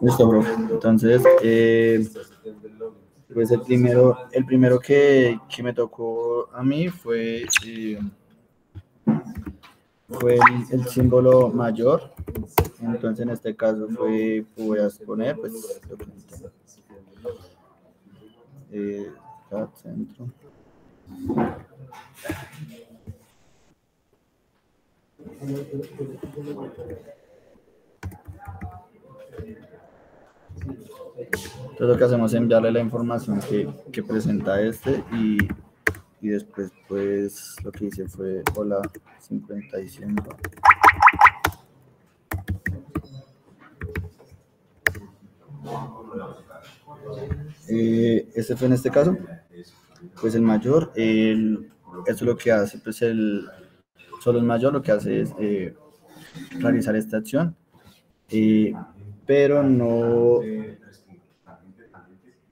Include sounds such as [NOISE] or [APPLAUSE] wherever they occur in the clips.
Listo, bro. Entonces, eh, pues el primero, el primero que, que, me tocó a mí fue, eh, fue el, el, símbolo mayor. Entonces, en este caso fue, voy a poner, pues, eh, centro. Entonces lo que hacemos es enviarle la información que, que presenta este y, y, después pues lo que hice fue hola 55. Eh, este fue en este caso, pues el mayor, el, eso es lo que hace, pues el, solo el mayor lo que hace es eh, realizar esta acción, eh, pero no,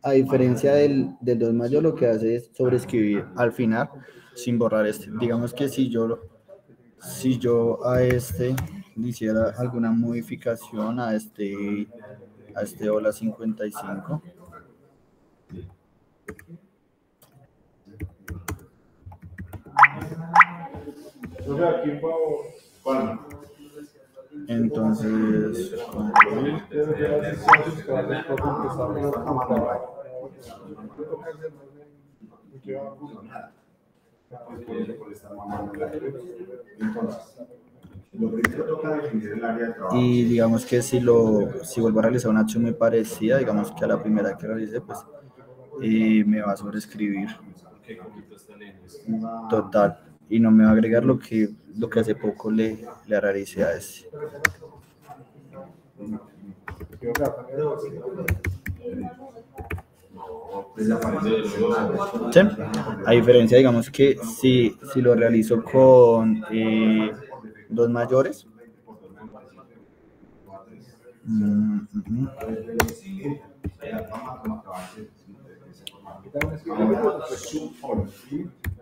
a diferencia del, del 2 mayor, lo que hace es sobreescribir al final sin borrar este. Digamos que si yo, si yo a este le hiciera alguna modificación a este, a este hola 55, entonces, y digamos que si lo si vuelvo a realizar una acción muy parecida, digamos que a la primera que realicé, pues y me va a sobreescribir. Total. Y no me va a agregar lo que, lo que hace poco le, le realicé a ese. A diferencia, digamos que si, si lo realizo con eh, dos mayores, mm,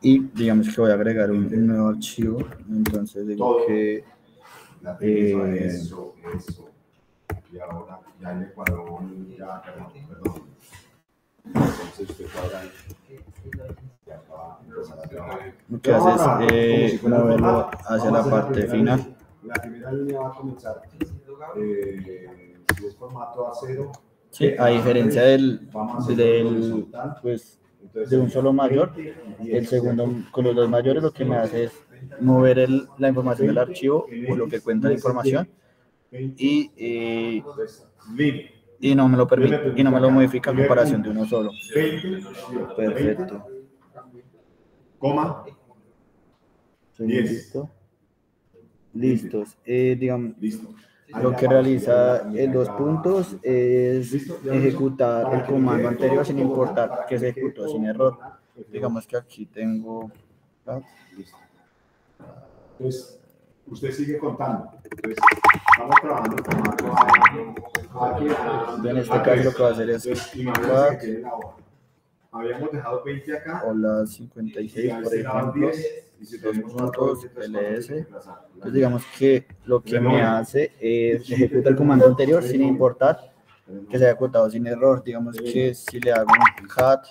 y digamos que voy a agregar un, un nuevo archivo, entonces digo que eh, y ahora ya en Ecuador, ya, perdón, perdón. Entonces usted ahora ya va a empezar a trabajar. Lo que hace es eh, moverlo hacia la parte final. La primera línea va a comenzar, eh, si es formato A0, Sí, a diferencia del, del pues, de un solo mayor, el segundo con los dos mayores lo que me hace es mover el, la información del archivo o lo que cuenta la información y, y, y, no me lo permite y no me lo modifica a comparación de uno solo. Perfecto. Coma. Listo. Listos. Eh, digamos, Listo. Lo que realiza en dos puntos es ejecutar el comando anterior sin importar que se ejecutó sin error. Digamos que aquí tengo... Entonces, usted sigue contando. Entonces, estamos trabajando con En este caso lo que va a hacer es... Habíamos dejado 20 acá. O la 56, por ejemplo Entonces digamos que lo que me hace es ejecutar el comando anterior sin importar que se haya ejecutado sin error. Digamos que si le hago un cat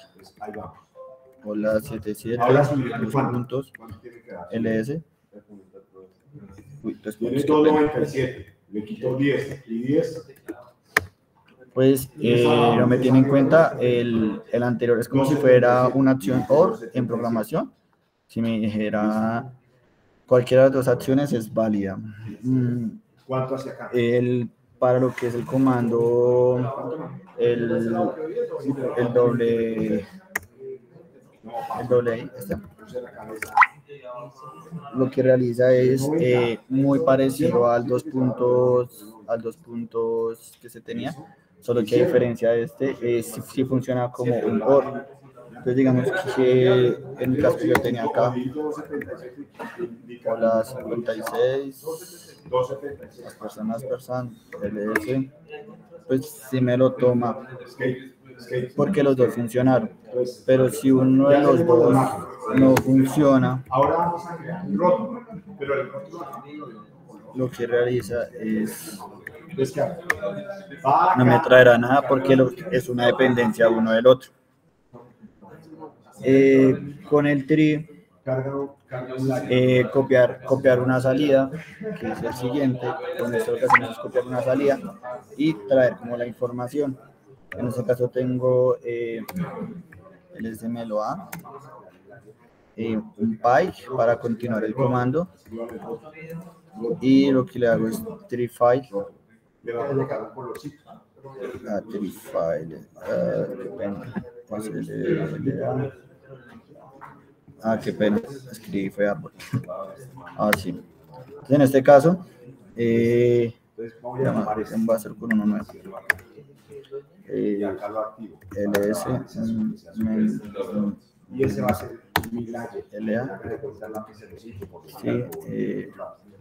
o la 77 dos puntos ls. Uy, tres puntos. todo 97, le quito 10 y 10 pues eh, no me tiene en cuenta el, el anterior, es como si fuera una acción OR en programación, si me dijera cualquiera de las dos acciones es válida. Mm, ¿Cuánto hacia acá? El, para lo que es el comando, el, el doble, el doble, este. lo que realiza es eh, muy parecido al dos puntos, al dos puntos que se tenía, solo que a diferencia de este, eh, sí, funciona como un OR. Entonces digamos que en mi caso yo tenía acá hola 56, las personas personas LS, pues si me lo toma porque los dos funcionaron. Pero si uno de los dos no funciona, lo que realiza es no me traerá nada porque es una dependencia uno del otro. Eh, con el tri eh, copiar, copiar una salida, que es el siguiente, con esto lo que hacemos es copiar una salida y traer como la información. En este caso tengo eh, el SMLOA, eh, un py para continuar el comando. Y lo que le hago es tree file. Ah, file ah, ah qué pena. Escribí fue Apple ah sí. Entonces, en este caso eh, voy a hacer con uno nuevo. Eh, LS y ese va a ser mi LA sí, eh,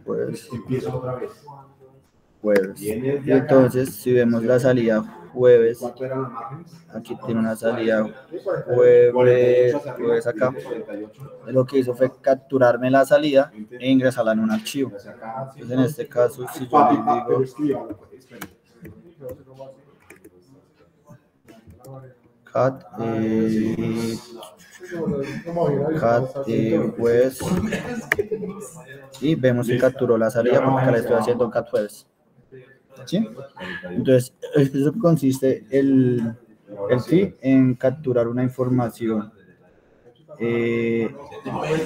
pues empiezo otra vez jueves. Entonces si vemos la salida jueves aquí tiene una salida jueves jueves acá. lo que hizo fue capturarme la salida e ingresarla en un archivo. Entonces en este caso si yo digo cat eh, cat eh, jueves. Y vemos que capturó la salida porque le estoy haciendo cat jueves ¿Sí? entonces eso consiste el el sí en capturar una información eh,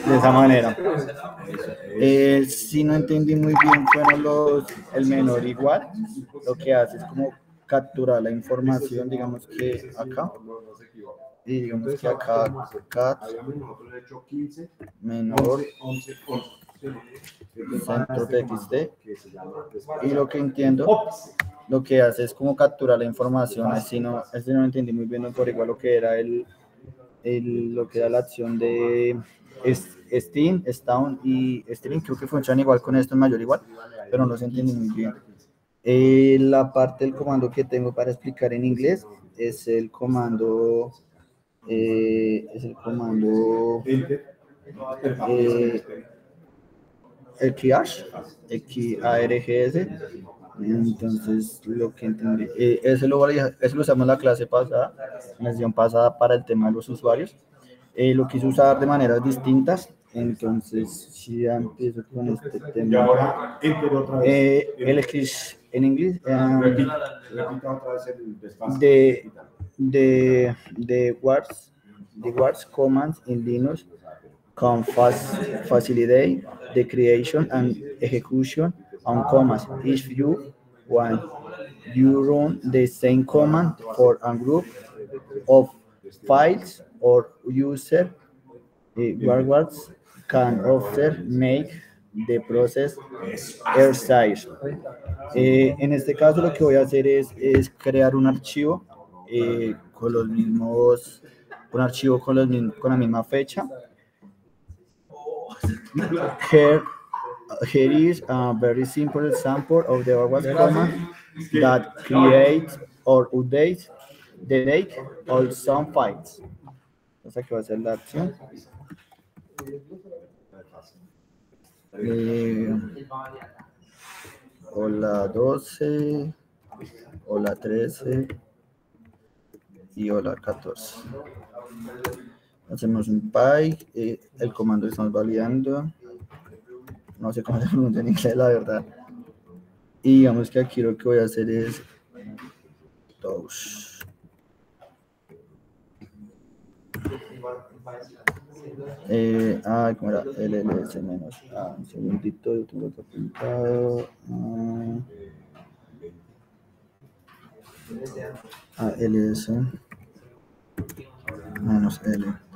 de esa manera. Eh, si no entendí muy bien, fueron los, el menor igual, lo que hace es como capturar la información, digamos que acá, y digamos que acá, cat, menor, centro txt, y lo que entiendo, lo que hace es como capturar la información, así no, así no entendí muy bien, por igual lo que era el, el, lo que era la acción de Steam, Stone y Stream, creo que funciona igual con esto en mayor igual, pero no se entiende muy bien. Eh, la parte del comando que tengo para explicar en inglés es el comando, eh, es el comando, eh, el KIARGS, X-A-R-G-S. Entonces, lo que entendí, eh, ese, lo, ese lo usamos en la clase pasada, en la sesión pasada para el tema de los usuarios. Eh, lo quise usar de maneras distintas entonces, si ya empiezo con este tema. Eh, el en inglés. Um, de, de, de words, the words commands in Linux can facilitate the creation and execution on commands. If you want, you run the same command for a group of files or user uh, words can often make the process size. Eh, en este caso lo que voy a hacer es, es crear un archivo eh, con los mismos, un archivo con, los, con la misma fecha. Here, here is a very simple example of the forward command that creates or updates the date of some files. Entonces aquí va a ser la acción. Eh, hola 12, hola 13 y hola 14. Hacemos un py, eh, el comando que estamos validando. No sé cómo [LAUGHS] se pronuncia en inglés, la verdad. Y digamos que aquí lo que voy a hacer es dos. Eh, ah, ¿cómo era? LLS menos. Ah, un segundito, yo tengo que apuntado. Ah, menos L.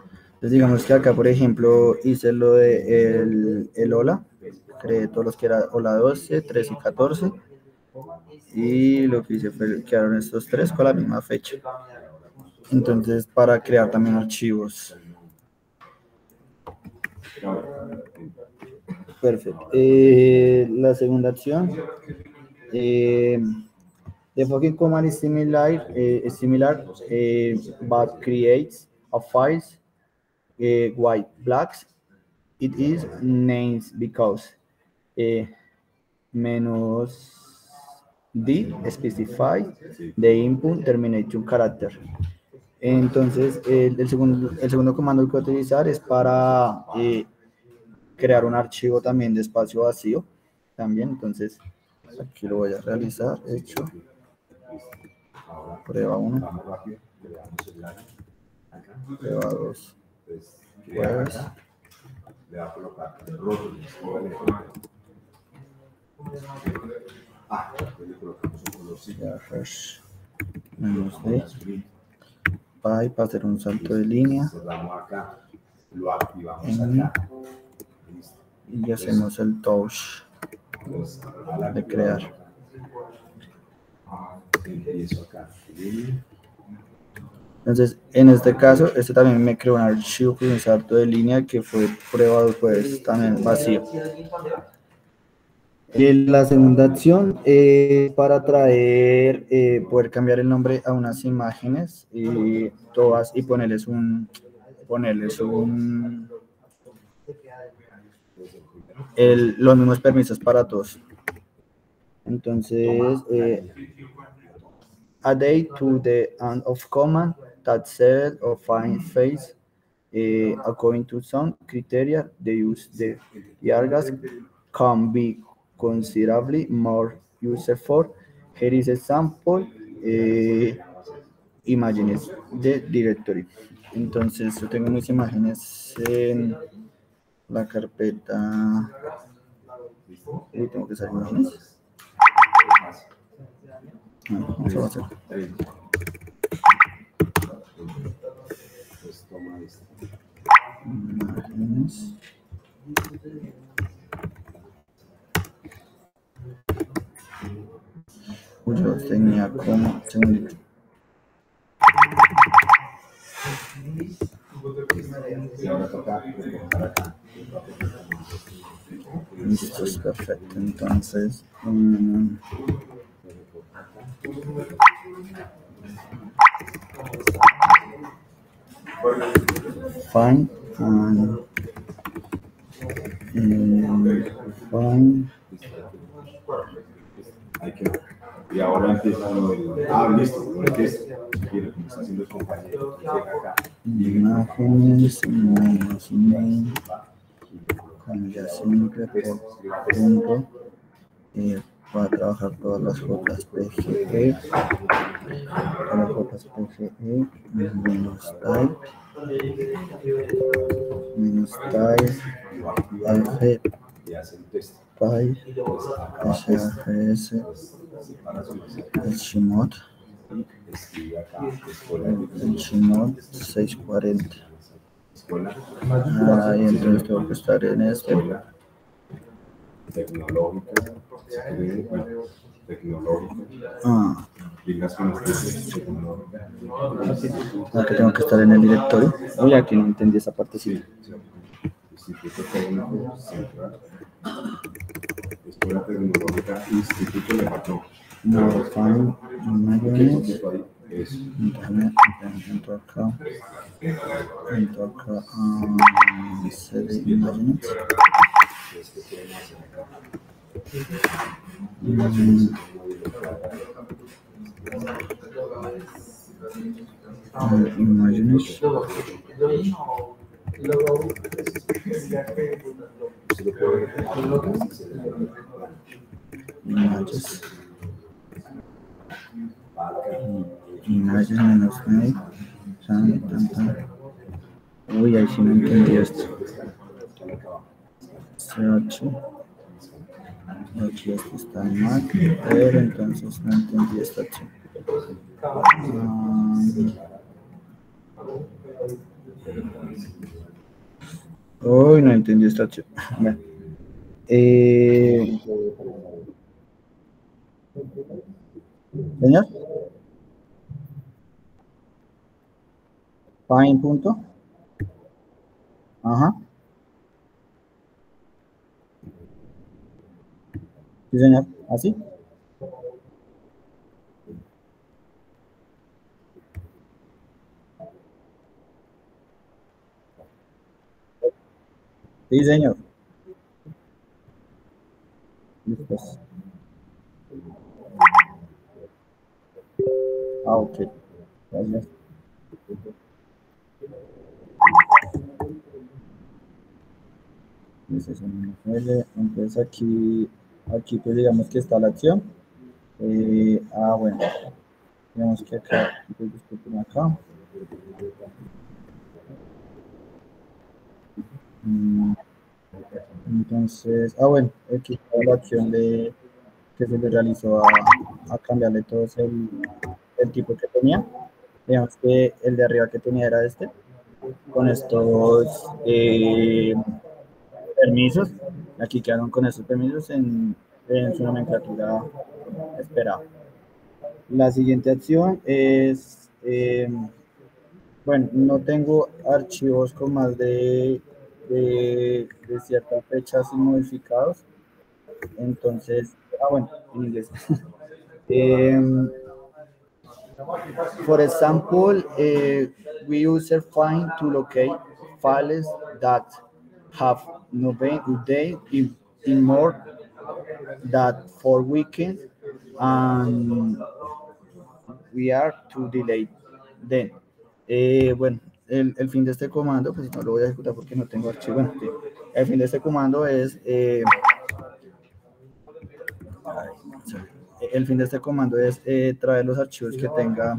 Entonces digamos que acá, por ejemplo, hice lo de el, el hola, creé todos los que era hola 12, 13 y 14. Y lo que hice fue quedaron estos tres con la misma fecha. Entonces, para crear también archivos. Perfecto. Eh, la segunda opción. Eh, the fucking command is similar, eh, similar eh, but creates a files uh, white blacks. It is names because uh, menos D specify the input termination character. Entonces, el, el, segundo, el segundo comando que voy a utilizar es para eh, crear un archivo también de espacio vacío. También, entonces, aquí lo voy a realizar. Hecho. Prueba 1. Prueba 2. Jueves. Le va a colocar Ah, le colocamos un color Menos D. Pi para hacer un salto de línea. Lo activamos acá. Y hacemos el touch de crear. Entonces, en este caso, este también me creó un archivo con un salto de línea que fue prueba pues también vacío. La segunda opción es para traer, eh, poder cambiar el nombre a unas imágenes y todas y ponerles un, ponerles un, los mismos permisos para todos. Entonces, eh, a day to the end of command that set or find face uh, according to some criteria, the use the yargas can be considerably more useful. Here is example eh, imágenes de directory. Entonces, yo tengo mis imágenes en la carpeta. Uy, tengo que salir imágenes. Ah, a ser. Imágenes. Yo tenía como. Listo, es perfecto. Entonces, um, fine and que y ahora empieza ah listo lo esto quiero como está haciendo el compañero imágenes menos main con ya punto y va a trabajar todas las fotos PGE todas las fotos PGE menos type menos type SRS, el Shimot, el Shimot 640. Ah, y entonces tengo que estar en este. Tecnológico tecnológico Ah, aquí tengo que estar en el directorio. Uy, aquí no entendí esa partecita. Instituto Técnico Central Escuela Tecnológica Instituto mató No, eso entro acá, entro acá a sede imágenes. Mm, eh, imágenes. Images. Images menos make. Tan, tan, tan. Uy, ahí sí no entendí esto. C8. Aquí esto está en Mac, pero entonces no entendí esta opción. Ah, Uy, no entendí esta. Bueno. Eh, Señor. Fine punto. Ajá. Sí, señor. ¿Así? Sí, señor. Listo. Ah, ok. Gracias. Aquí, aquí pues digamos que está la acción. Eh, ah, bueno. Digamos que acá, pues. Mm, entonces, ah, bueno, aquí está la acción de que se le realizó a, a cambiarle todo el, el tipo que tenía. Digamos que el de arriba que tenía era este, con estos eh, permisos. Aquí quedaron con estos permisos en, en su nomenclatura esperada. La siguiente acción es, eh, bueno, no tengo archivos con más de, de, de cierta fecha sin modificados. Entonces, ah, bueno, en inglés. [LAUGHS] eh, For example, uh, we use find to locate files that have no day in, in more than four weekends and we are to delay then. Eh, bueno, el, el, fin de este comando, pues no lo voy a ejecutar porque no tengo archivo. Bueno, el fin de este comando es eh, el fin de este comando es eh, traer los archivos que tenga,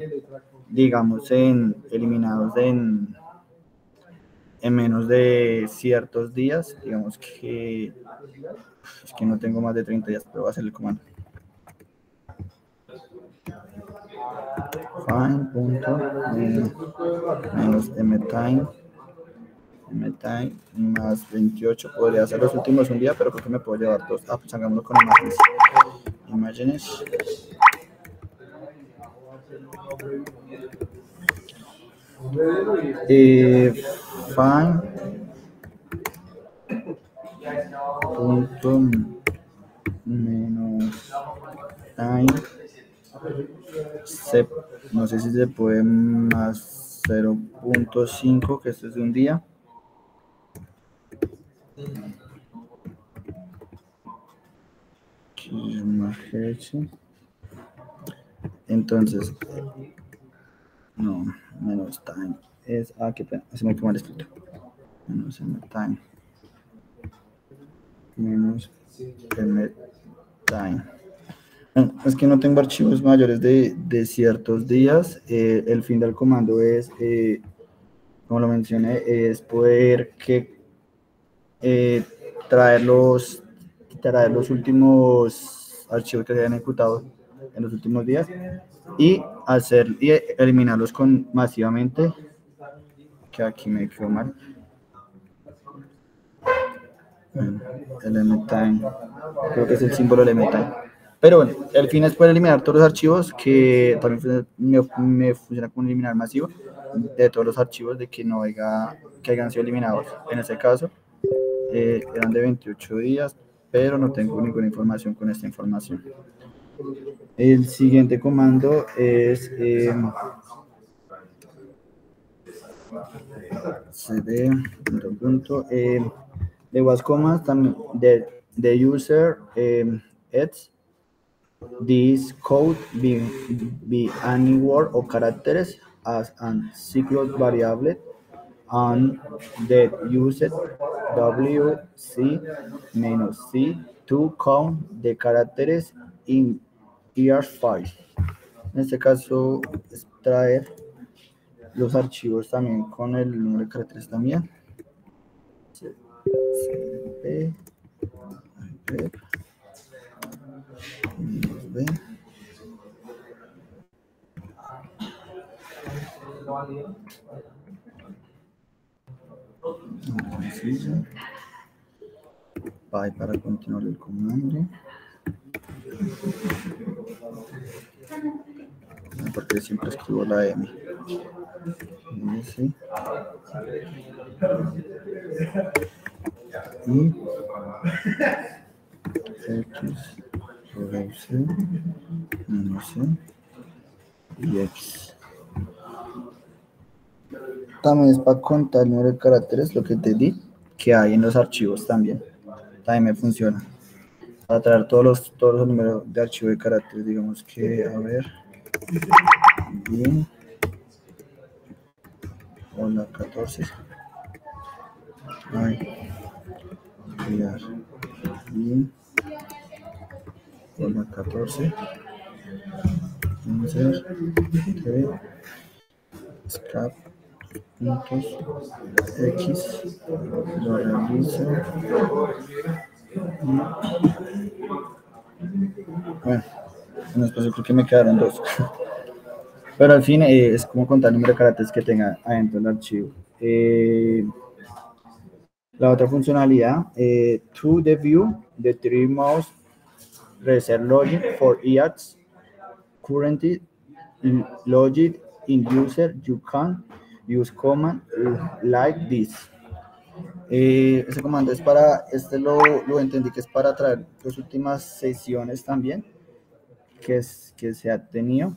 digamos, en, eliminados en, en menos de ciertos días. Digamos que es que no tengo más de 30 días, pero voy a hacer el comando. Fine, punto, menos mtime, mtime más 28. Podría hacer los últimos un día, pero creo que me puedo llevar dos. Ah, pues hagámoslo con imágenes imágenes. Eh, fan punto menos time. Se, no sé si se puede más 0.5 que esto es de un día. Entonces, no, menos time. Es, ah, qué se me mal escrito. Menos time. Menos time. es que no tengo archivos mayores de, de ciertos días. Eh, el fin del comando es, eh, como lo mencioné, es poder que eh, traer los, traer los últimos archivos que se hayan ejecutado en los últimos días y hacer y eliminarlos con masivamente que aquí me quedó mal. El mtime. Creo que es el símbolo del mtime. Pero bueno el fin es poder eliminar todos los archivos que también me, me funciona como eliminar masivo de todos los archivos de que no haya que hayan sido eliminados. En este caso eh, eran de 28 días pero no tengo ninguna información con esta información. El siguiente comando es eh, cd punto, eh, de was también de, de user eh, this code be, be any word or characters as an secret variable and that used WC menos C to count the caracteres in year file. En este caso, extraer los archivos también con el número de caracteres también. Pi para continuar el comando. Porque siempre escribo la M. Y X C menos C y X. También es para contar el número de caracteres, lo que te di, que hay en los archivos también. También me funciona. Para traer todos los, todos los números de archivo de caracteres, digamos que, a ver. Bien. Hola, 14. Ay. Enviar. Bien. Hola, 14. Insert. T. Scap. Puntos. X. Lo realizo. Bueno, en espacio creo que me quedaron dos. [LAUGHS] Pero al fin eh, es como contar el número de caracteres que tenga adentro del archivo. Eh, la otra funcionalidad, eh, to the view, the three mouse reset logic for EADS currently in logic in user, you can use command like this. Eh, ese comando es para, este lo, lo entendí que es para traer las últimas sesiones también que, es, que se ha tenido.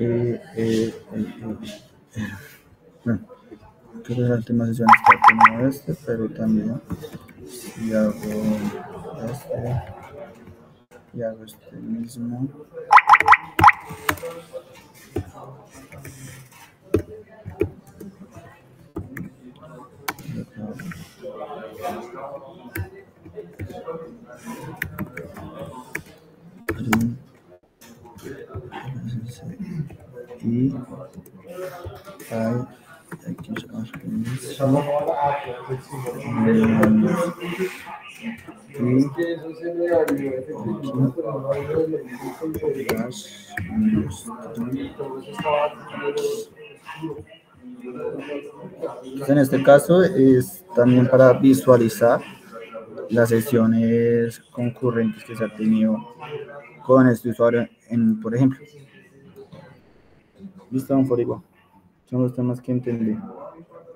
Eh, eh, eh, bueno, creo que la última sesión está como este, pero también si hago este y hago este mismo. En este caso es también para visualizar las sesiones concurrentes que se ha tenido con este usuario, en, por ejemplo. Listo, Forigo. Son los temas que entendí.